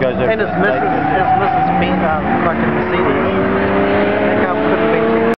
guys over And it's missing. Mrs.